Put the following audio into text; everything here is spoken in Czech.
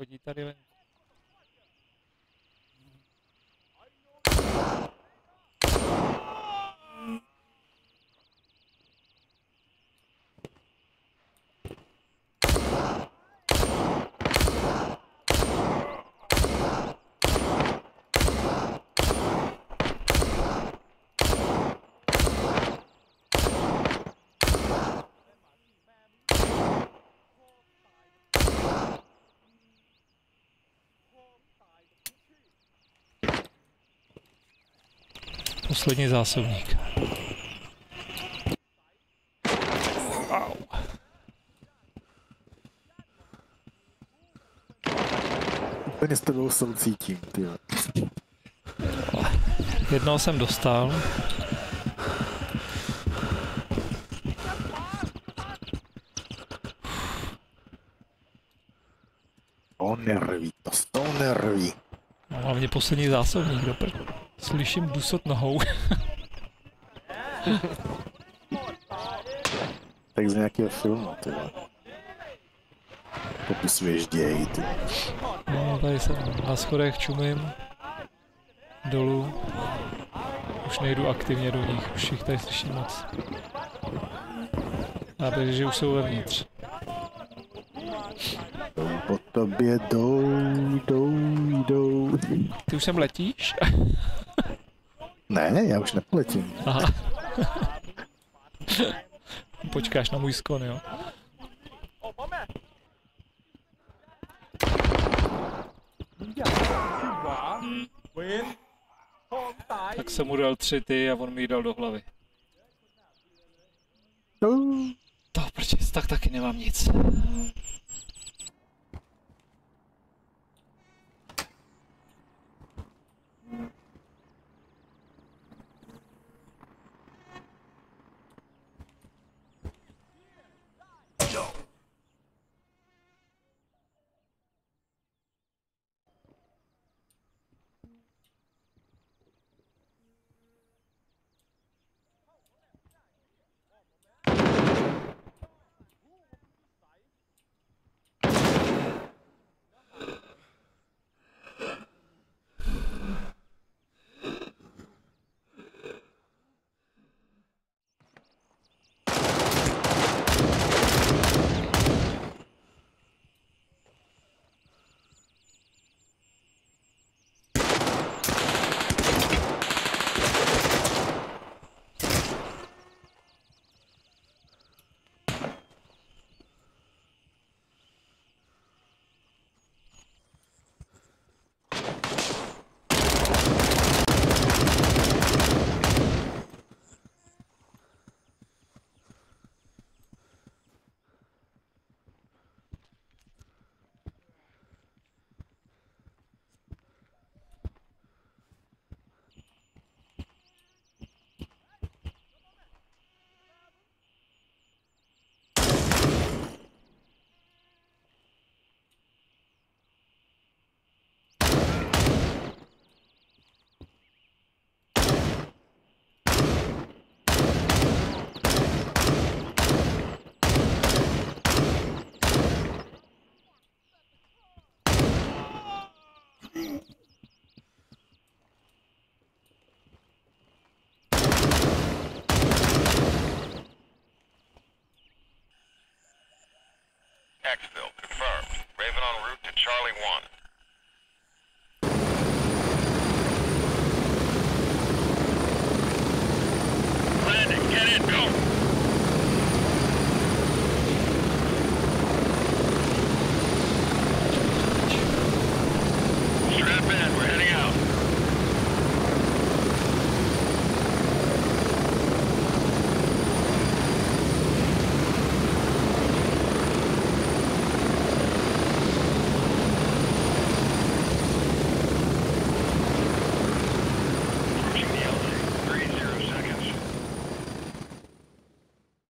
Chodí tady ven. Poslední zásobník. Úplně s tebou soucítím, ty. Jednoho jsem dostal. To nerví, to to nerví. Mám hlavně poslední zásobník do. Slyším dusot nohou. Tak z nějakého filmu, ty jo. Popisuješ děj, ty. No, tady jsem na schodech čumím. Dolů. Už nejdu aktivně do nich, už jich tady slyším moc. Bych, že už jsou vevnitř. Po tobě jdou, jdou, jdou. Ty už sem letíš? Ne, já už nepoletím. Aha. Počkáš na můj skon, jo? Tak jsem mu dal tři ty a on mi dal do hlavy. To prčis, tak taky nemám nic. Exfil, confirmed. Raven en route to Charlie 1.